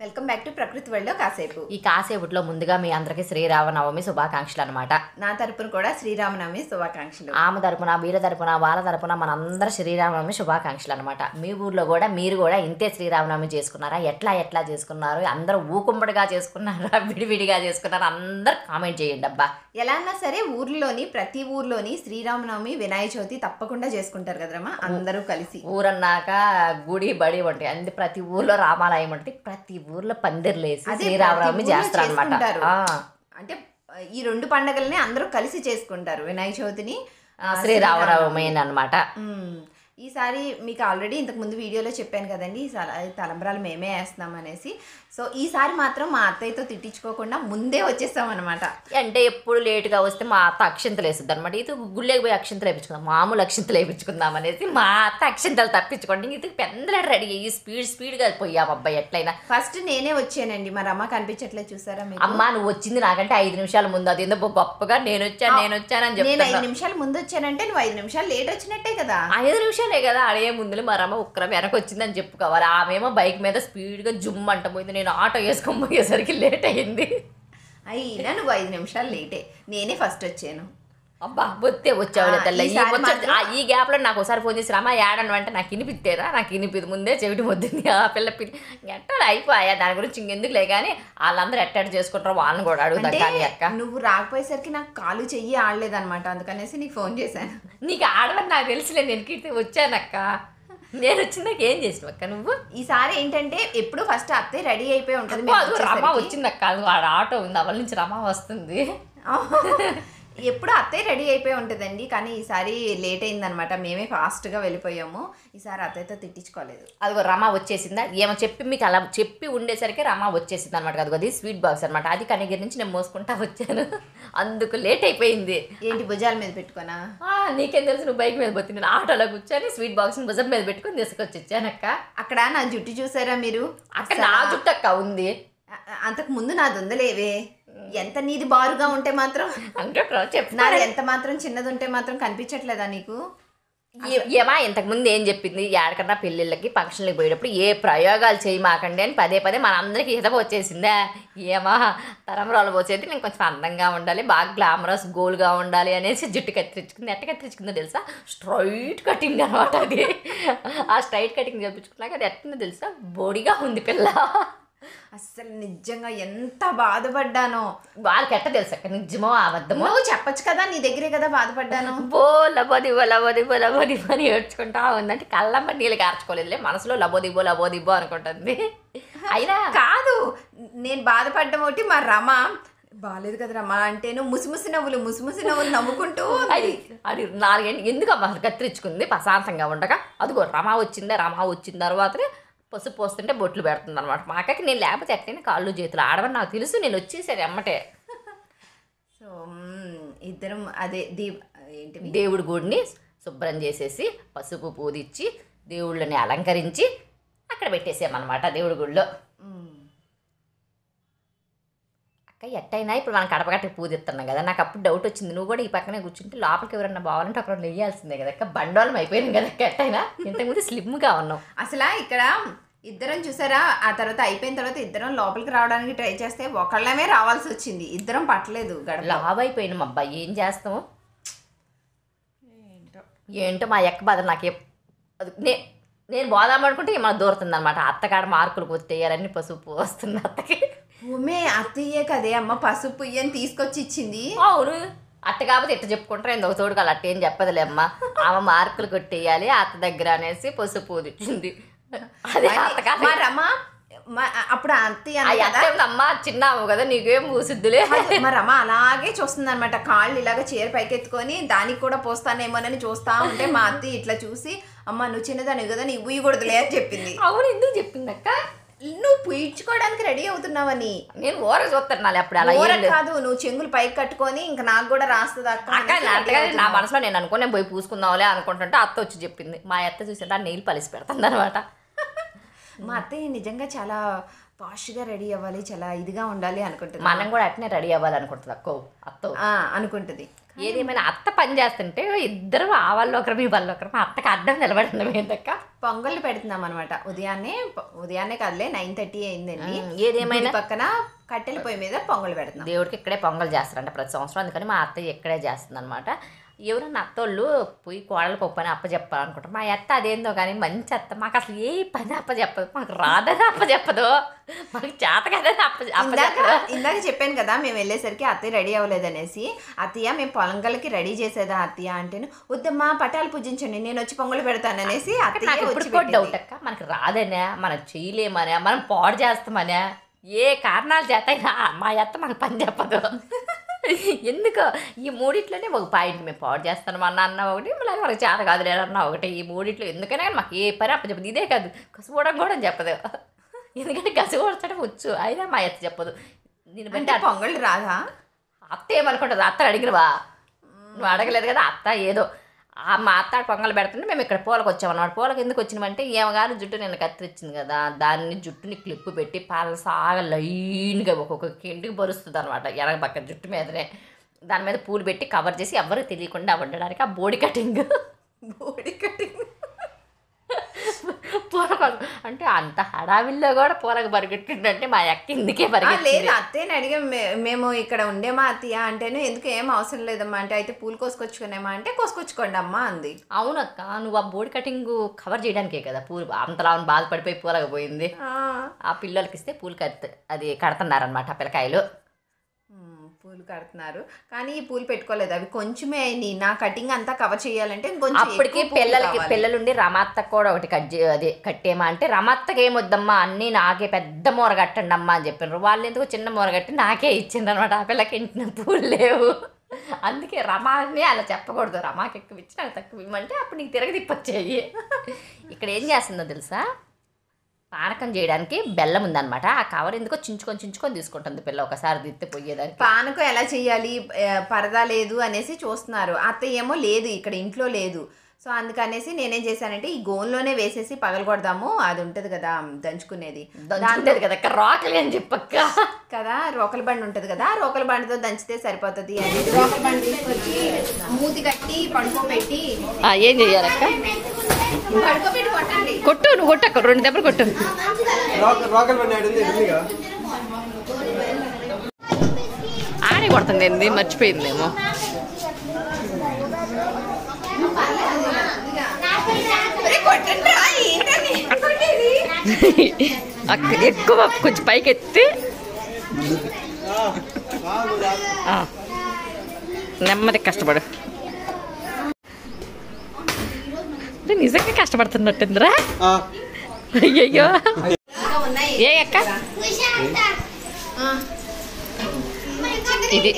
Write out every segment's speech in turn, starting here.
Welcome back to ప్రకృతి వరల్డ్లో కాసేపు. ఈ కాసేపట్లో ముందుగా మీ అందరికీ శ్రీరామనవమి శుభాకాంక్షలు అనమాట నా తరపున కూడా శ్రీరామనవమి శుభాకాంక్షలు. ఆమె తరపున వీళ్ళ తరపున వాళ్ళ తరపున మనందరూ శ్రీరామనవమి శుభాకాంక్షలు అనమాట మీ ఊర్లో కూడా మీరు కూడా ఇంతే శ్రీరామనవమి చేసుకున్నారా? ఎట్లా ఎట్లా చేసుకున్నారు? అందరూ ఊకుంబడిగా చేసుకున్నారా? విడివిడిగా చేసుకున్నారా? అందరు కామెంట్ చేయండి అబ్బా. ఎలా అన్నా సరే ఊర్లోని ప్రతి ఊర్లోని శ్రీరామనవమి వినాయక చవితి తప్పకుండా చేసుకుంటారు కదరమ్మా అందరూ కలిసి. ఊరన్నాక గుడి బడి ఉంటాయి అంది ప్రతి ఊర్లో రామాలయం ఉంటుంది ప్రతి ఊర్లో పందిర్లేసి అదే శ్రీరామనవమి చేస్తారు అనమాట. అంటే ఈ రెండు పండగల్ని అందరూ కలిసి చేసుకుంటారు. వినాయక చవితిని శ్రీరామనవమి అనమాట. ఈసారి మీకు ఆల్రెడీ ఇంతకు ముందు వీడియోలో చెప్పాను కదండి ఈసారి తలంబ్రాలు మేమే వేస్తున్నాం అనేసి. సో ఈసారి మాత్రం మా అత్తయ్యతో తిట్టించుకోకుండా ముందే వచ్చేస్తాం అనమాట అంటే ఎప్పుడు లేటుగా వస్తే మా అత్త అక్షంతలు వేస్తుంది అనమాట ఇది గుళ్ళకి పోయి అక్షంతలు వేయించుకుందాం మామూలు అక్షంతలు వేయించుకుందాం అనేసి మా అత్త అక్షంతలు తప్పించుకోండి. ఇది పెందల రెడీ అయ్యి స్పీడ్ స్పీడ్గా పోయాం అబ్బాయి ఎట్లయినా. ఫస్ట్ నేనే వచ్చానండి. మరి అమ్మ కనిపించట్లేదు చూసారా అమ్మా నువ్వు వచ్చింది నాకంటే ఐదు నిమిషాల ముందు. అది ఏందో గొప్పగా నేను వచ్చాను నేను వచ్చానని నేను ఐదు చెప్తాను నిమిషాలు ముందు వచ్చానంటే నువ్వు ఐదు నిమిషాలు లేట్ వచ్చినట్టే కదా. ఐదు నిమిషాలే కదా అడిగే ముందు మరమ్మ రమ్మ ఉక్కర వెనక వచ్చిందని చెప్పుకోవాలి. ఆమెమో బైక్ మీద స్పీడ్గా జుమ్ అంట పోయింది. నేను ఆటో వేసుకొని పోయేసరికి లేట్ అయింది అయినా నువ్వు ఐదు నిమిషాలు లేటే. నేనే ఫస్ట్ వచ్చాను. అబ్బా బొత్తే వచ్చావులే ఆ, తెల్ల ఈ గ్యాప్లో నాకు ఒకసారి ఫోన్ చేసి రమ్మా ఏడను అంటే నాకు ఇనిపిత్తేరా నాకు ఇనిపిది ముందే చెవిటి మొద్దుంది. ఆ పిల్ల పిల్ల ఎట్టాడు అయిపోయా. దాని గురించి ఇంకెందుకులే కానీ వాళ్ళందరూ ఎట్టాడు చేసుకుంటారో వాళ్ళని కూడా అడుగుతాం కానీ అక్క. నువ్వు రాకపోయేసరికి నాకు కాలు చెయ్యి ఆడలేదన్నమాట. అందుకనేసి నీకు ఫోన్ చేశాను. నీకు ఆడవని నాకు తెలుసులే. నేను కీర్తి వచ్చానక్క నేను వచ్చిందాక ఏం చేసినావు అక్క నువ్వు? ఈసారి ఏంటంటే ఎప్పుడు ఫస్ట్ అత్తయ్య రెడీ అయిపోయి ఉంటుంది రమ వచ్చిందక్క అది ఆటో ఉంది. అవల నుంచి రమ వస్తుంది. ఎప్పుడు అత్తయ్య రెడీ అయిపోయి ఉంటుందండి. కానీ ఈసారి లేట్ అయిందనమాట. మేమే ఫాస్ట్గా వెళ్ళిపోయాము. ఈసారి అత్తయ్యతో తిట్టించుకోలేదు. అదిగో రమ వచ్చేసిందా? ఏమో చెప్పి మీకు అలా చెప్పి ఉండేసరికి రమ వచ్చేసింది అనమాట అదిగో అది స్వీట్ బాక్స్ అనమాట. అది కనిగిరి నుంచి నేను మోసుకుంటా వచ్చాను. అందుకు లేట్ అయిపోయింది. ఏంటి భుజాల మీద పెట్టుకోనా? నీకేం తెలుసు? నువ్వు బైక్ మీద పోతుంది నేను ఆటోలో కూర్చొని స్వీట్ బాక్స్ భుజం మీద పెట్టుకుని తీసుకొచ్చి వచ్చానక్క అక్కడ నా జుట్టు చూసారా మీరు? అక్కడ నా జుట్టు అక్క ఉంది. అంతకు ముందు నాది ఉందలేవే. ఎంత నీది బారుగా ఉంటే మాత్రం? అంటే ఎంత మాత్రం చిన్నది ఉంటే మాత్రం కనిపించట్లేదా నీకు? ఏమా ఇంతకుముందు ఏం చెప్పింది? ఎక్కడికన్నా పెళ్ళిళ్ళకి ఫంక్షన్లకి పోయేటప్పుడు ఏ ప్రయోగాలు చేయమాకండి అని పదే పదే మనందరికీ హితప వచ్చేసిందా? ఏమా తరంరాలు పోసేది నేను కొంచెం అందంగా ఉండాలి బాగా గ్లామరస్ గోల్గా ఉండాలి అనేసి జుట్టు కత్తిరించుకుంది. ఎట్ట కత్తిరించుకుందో తెలుసా? స్ట్రైట్ కటింగ్ అనమాట అది. ఆ స్ట్రైట్ కటింగ్ చేయించుకున్నాక అది ఎట్టుందో తెలుసా? బోడిగా ఉంది పిల్ల. అస్సలు నిజంగా ఎంత బాధపడ్డానో. వాళ్ళకి ఎట్ట తెలుసు నిజమో అబద్ధమో? నువ్వు చెప్పొచ్చు కదా నీ దగ్గరే కదా బాధపడ్డాను. బో లబోదిబో లబోదిబో లబోదిబో అని ఏడ్చుకుంటా ఉందంటే కళ్ళమ్మ నీళ్ళు కార్చుకోలేదులే మనసులో లబోదిబో లబోదిబో అనుకుంటుంది. అయినా కాదు నేను బాధపడ్డం ఒకటి మా రమ బాగాలేదు కదా రమ అంటే నువ్వు ముసిముసి నవ్వులు ముసిముసి నవ్వులు నవ్వుకుంటూ అది అది నాలుగేళ్ళు ఎందుకు అమ్మ అసలు కత్తిరించుకుంది? ప్రశాంతంగా ఉండగా అదిగో రమా వచ్చిందా రమా వచ్చిన తర్వాతనే పసుపు పోస్తుంటే బొట్లు పెడుతుంది అనమాట మా అక్కకి నేను లేకపోతే ఎక్కడైనా కాళ్ళు చేతులు ఆడవని నాకు తెలుసు నేను వచ్చేసాను ఎమ్మటే. సో ఇద్దరం అదే దీప్ ఏంటి దేవుడి గుడిని శుభ్రం చేసేసి పసుపు పూదిచ్చి దేవుళ్ళని అలంకరించి అక్కడ పెట్టేసామన్నమాట దేవుడి గుడిలో. అక్క ఎట్టయినా ఇప్పుడు మనం కడపగట్టకి పూజిస్తున్నాం కదా నాకు అప్పుడు డౌట్ వచ్చింది. నువ్వు కూడా ఈ పక్కనే కూర్చుంటే లోపలికి ఎవరన్నా బావాలంటే అక్కడ నెయ్యాల్సిందే కదా అక్క. బండోళం అయిపోయింది కదా అక్క ఎట్టయినా. ఇంతకుముందు స్లిమ్గా ఉన్నాం. అసలు ఇక్కడ ఇద్దరం చూసారా? ఆ తర్వాత అయిపోయిన తర్వాత ఇద్దరం లోపలికి రావడానికి ట్రై చేస్తే ఒకళ్ళమే రావాల్సి వచ్చింది. ఇద్దరం పట్టలేదు లావ్ అయిపోయినాం అబ్బాయి ఏం చేస్తాము ఏంటో. మా ఎక్క బాధ నాకు అది నే నేను పోదాం అనుకుంటే మన దూరుతుంది అనమాట అత్తకాడ మార్కులు కొట్టేయాలని పసుపు వస్తుంది అత్తకి. ఉమే అత్తయ్యే కదే. అమ్మ పసుపు ఇయ్యని తీసుకొచ్చి ఇచ్చింది అవును. అత్త కాకపోతే ఎట్ట చెప్పుకుంటారు. ఎందుకు తోడు కాదు అట్ట ఏం చెప్పదులే అమ్మ. ఆమె మార్కులు కొట్టేయాలి అత్త దగ్గర అనేసి పసుపు పూదిచ్చింది అదే అప్పుడు అత్తయ్య అమ్మ చిన్న అమ్మ కదా నీకేం పూసిద్దులే మా రమ అలాగే చూస్తుంది అనమాట కాళ్ళు ఇలాగ చీర పైకెత్తుకొని దానికి కూడా పోస్తానేమోనని చూస్తా ఉంటే మా అత్తయ్య ఇట్లా చూసి అమ్మ నువ్వు చిన్నదాని కదా నీ ఉయ్యకూడదులే అని చెప్పింది. అవును ఎందుకు చెప్పింది అక్క నువ్వు పుయ్యించుకోవడానికి రెడీ అవుతున్నావని నేను ఊర చూస్తున్నాను అప్పుడు అలా ఊర లేదు. కాదు నువ్వు చెంగులు పైకి కట్టుకొని ఇంకా నాకు కూడా రాస్తుంది అక్క నా. మనసులో నేను అనుకుని నేను పోయి పూసుకుందాంలే అనుకుంటుంటే అత్త వచ్చి చెప్పింది మా అత్త చూసింటే ఆ నెయిల్ పాలిష్ పెడుతుంది అనమాట మా అత్తయ్య నిజంగా చాలా పాష్గా రెడీ అవ్వాలి చాలా ఇదిగా ఉండాలి అనుకుంటుంది. మనం కూడా అట్నే రెడీ అవ్వాలనుకుంటుంది అక్కో అత్తో. ఆ, అనుకుంటుంది. ఏదేమైనా అత్త పని చేస్తుంటే ఇద్దరు ఆ వాళ్ళు ఒకరు మీ వాళ్ళు ఒకరు అత్తకి అడ్డం నిలబడింది ఏంటక్క పొంగళ్ళు పెడుతున్నాం అనమాట ఉదయాన్నే ఉదయాన్నే కదలే నైన్ థర్టీ అయిందండి. ఏదేమైనా? పక్కన కట్టెల పొయ్యి మీద పొంగళ్ళు పెడుతున్నాం. దేవుడికి ఇక్కడే పొంగల్ చేస్తారంట ప్రతి సంవత్సరం. అందుకని మా అత్తయ్య ఇక్కడే చేస్తుంది అనమాట ఎవరైనా అత్తోళ్ళు పోయి కోడలకు ఒక పని మా అత్త అదేందో కానీ మంచి అత్త. మాకు అసలు ఏ పని అప్ప చెప్పదు మాకు రాదని అప్ప చెప్పదు మాకు చేత కదని అప్ప అప్ప ఇందాక చెప్పాను కదా మేము వెళ్ళేసరికి అత్తయ్య రెడీ అవ్వలేదనేసి అత్తయ్య మేము పొలంగల్కి రెడీ చేసేదా అత్తయ్య? అంటేను వద్దమ్మా పటాలు పూజించండి నేను వచ్చి పొంగలు పెడతాననేసి నాకు అత్తయ్య. డౌట్ అక్క. మనకు రాదనే మనం చేయలేమనే మనం పాడు చేస్తామనే ఏ కారణాల చేత మా అత్త మనకు పని చెప్పదు. ఎందుకో? ఈ మూడిట్లోనే ఒక పాయింట్ మేము పాడు చేస్తాను. అన్న అన్న ఒకటి మళ్ళీ మనకు చేత కాదు లేదన్న ఒకటి. ఈ మూడిట్లో ఎందుకైనా కానీ మాకు ఏ పని అప్ప చెప్పదు. ఇదే కాదు. కసుకోవడం కూడా చెప్పదు. ఎందుకంటే కసుకోవచ్చడం వచ్చు అయినా మా అత్త చెప్పదు. దీన్ని బట్టి పొంగళ్ళు రాదా? అత్త ఏమనుకుంటుంది? అత్త అడిగినవా? నువ్వు అడగలేదు కదా? అత్త ఏదో మా అత్త పొంగల్ పెడుతుంటే మేము ఇక్కడ పూలకు వచ్చామన్నమాట. పూలకు ఎందుకు వచ్చినామంటే ఏమగారు జుట్టు నేను కత్తిరించింది కదా దాన్ని జుట్టుని క్లిప్ పెట్టి పాల సాగ లైన్గా ఒక్కొక్క కింటికి పరుస్తుంది అనమాట ఎనగ పక్క జుట్టు మీదనే. దాని మీద పూలు పెట్టి కవర్ చేసి ఎవరికి తెలియకుండా ఉండడానికి ఆ బోడి కటింగ్. బోడి కటింగ్. పూల కోసం అంటే అంత హడావిల్లో కూడా పూలకు పరిగెట్టిందంటే మా అక్క ఇందుకే ఆ, లేదు అత్తయ్యని అడిగాం మేము ఇక్కడ ఉండేమా అత్తయ్య అంటేనే ఎందుకు ఏం అవసరం లేదమ్మా అంటే అయితే పూలు కోసుకొచ్చుకునేమా అంటే కోసుకొచ్చుకోండి అమ్మా అంది. అవునక్క నువ్వు ఆ బోడి కటింగ్ కవర్ చేయడానికే కదా పూలు అంతలా బాధపడిపోయి పూలకు పోయింది. ఆ, పిల్లలకి ఇస్తే పూలు కట్ అది కడుతున్నారనమాట పిల్లకాయలు. పూలు కడుతున్నారు. కానీ ఈ పూలు పెట్టుకోలేదు. అవి కొంచెమే అయింది నా కటింగ్ అంతా కవర్ చేయాలంటే ఇంకొంచెం అప్పటికి పిల్లలకి. పిల్లలుండి రమాత్త కూడా ఒకటి కట్ చే అది కట్టేమా అంటే రమాత్తకి ఏమొద్దమ్మా అన్నీ నాకే పెద్ద మూర కట్టండి అమ్మా అని చెప్పినారు. వాళ్ళు ఎందుకు చిన్న మూర కట్టి నాకే ఇచ్చిండ్రు అనమాట ఆ పిల్లకి ఇంటిన పూలు లేవు. అందుకే రమాని అలా చెప్పకూడదు. రమాకి ఎక్కువ ఇచ్చి నాకు తక్కువ ఇవ్వమంటే అప్పుడు నీకు తిరగ తిప్పొచ్చాయి. ఇక్కడ ఏం చేస్తుందో తెలుసా? పానకం చేయడానికి బెల్లం ఉందన్నమాట. ఆ కవర్ ఎందుకో చించుకొని చించుకొని తీసుకుంటుంది పిల్ల ఒకసారి దిత్తి పోయేదానికి. పానకం ఎలా చేయాలి? పరదా లేదు అనేసి చూస్తున్నారు. అత్తయ్య ఏమో లేదు ఇక్కడ ఇంట్లో లేదు. సో అందుకనేసి నేనేం చేశానంటే ఈ గోన్లోనే వేసేసి పగలగొడదాము అది ఉంటుంది కదా దంచుకునేది. దంచుకుంటది కదా రాకలే అని చెప్పక్క కదా రోకల బండి ఉంటుంది కదా రోకల బండితో దంచితే సరిపోతుంది అని. రోకల బండి తీసుకొచ్చి మూతి కట్టి పడుకోబెట్టి ఆ, ఏం చెయ్యాలక్క పడుకోబెట్టి కొట్టండి. కొట్టు నువ్వు కొట్టక్క రెండు దెబ్బలు కొట్టు. రాక రాకల్ బండి ఆడింది ఉందిగా ఆడే కొడుతుంది ఏంది? మర్చిపోయిందేమో ఒరే, కొట్టండి రా, ఏంటని? కొట్టేది? అక్క ఎక్కువ కొంచెం పైకి ఎత్తి. ఆ. నెమ్మది కష్టపడు. అంటే నిజంగా కష్టపడుతున్నట్టుందిరా? ఆ, అయ్యయ్యో. ఏ అక్క. ఇది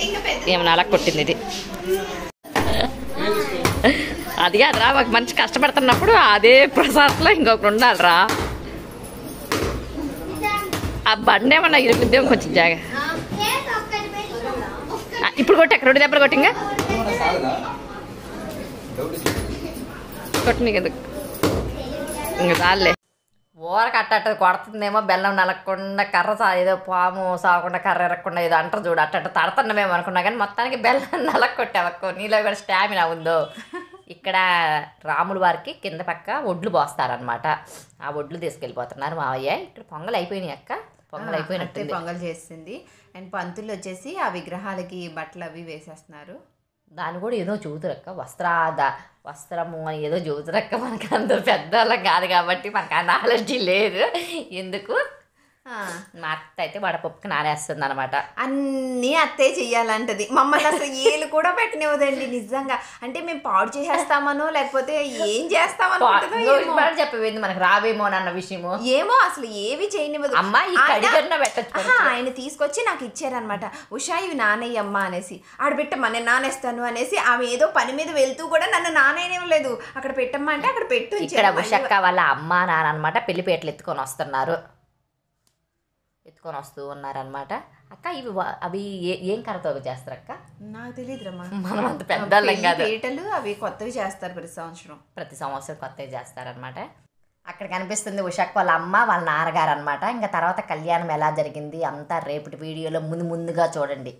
ఏమన్నా అలా కొట్టింది ఇది. అది కాదురా ఒక మనిషి కష్టపడుతున్నప్పుడు అదే ప్రసాద్లో ఇంకొకరు ఉండాలిరా. ఆ బండి ఏమన్నా ఇరుగుద్దేమో కొంచెం జాగా ఇప్పుడు కొట్టాక రెండు దెబ్బలు కొట్టింగా? కొట్టిన కదా ఇంకా చాలే. ఊర కొడుతుందేమో బెల్లం నలగకుండా కర్ర సా ఏదో పాము సాగకుండా కర్ర ఎరగకుండా ఏదో అంటారు చూడు అట్టట్టు తడతన్నమేమో అనుకున్నా కానీ మొత్తానికి బెల్లం నలగ కొట్టావక్కో నీలో కూడా స్టామినా ఉందో. ఇక్కడ రాముల వారికి కింద పక్క ఒడ్లు పోస్తారనమాట ఆ ఒడ్లు తీసుకెళ్ళిపోతున్నారు మావయ్య. ఇక్కడ పొంగల్ అయిపోయినాయి అక్క. పొంగల్ అత్తయ్య అయిపోయినట్టుంది. పొంగల్ చేస్తుంది అండ్ పంతులు వచ్చేసి ఆ విగ్రహాలకి బట్టలు అవి వేసేస్తున్నారు. దాన్ని కూడా ఏదో చూతురక్క వస్త్రాద వస్త్రము అని ఏదో చూతురక్క మనకు అందరూ పెద్దవాళ్ళం కాదు కాబట్టి మనకు ఆ నాలెడ్జీ లేదు. ఎందుకు? మా అత్త అయితే వడపప్పుకి నానేస్తుంది అనమాట అన్నీ అత్తయ్య చెయ్యాలంటది. మమ్మల్ని అసలు ఏలు కూడా పెట్టనివ్వదండి నిజంగా. అంటే మేము పాడు చేసేస్తామనో లేకపోతే ఏం చేస్తామనుకుంటుందో ఏమో. చెప్పేది మనకు రావేమో అన్న విషయము. ఏమో అసలు ఏవి చేయనివ్వదు. అమ్మా ఆయన- తీసుకొచ్చి నాకు ఇచ్చారనమాట ఉషా ఇవి నానయ్యమ్మ అనేసి. ఆడ పెట్టమ్మా నేను నానేస్తాను అనేసి ఆమె ఏదో పని మీద వెళ్తూ కూడా నన్ను నానేయనివ్వలేదు. అక్కడ పెట్టమ్మా అంటే అక్కడ పెట్టు ఇక్కడ. ఉషక్క వాళ్ళ అమ్మ నాన్న అనమాట పెళ్ళిపేటలు ఎత్తుకొని వస్తున్నారు. ఎత్తుకొని వస్తూ ఉన్నారనమాట అక్క ఇవి అవి ఏ- ఏం కర్రతో చేస్తారు అక్క నాకు తెలియదురమ్మా మనం అంత కాదు. పీటలు అవి కొత్తవి చేస్తారు ప్రతి సంవత్సరం. ప్రతి సంవత్సరం కొత్తవి చేస్తారనమాట అక్కడ కనిపిస్తుంది ఉషాక్ వాళ్ళ అమ్మ వాళ్ళ నాన్నగారు అనమాట ఇంకా తర్వాత కళ్యాణం ఎలా జరిగింది అంతా రేపటి వీడియోలో ముందు ముందుగా చూడండి.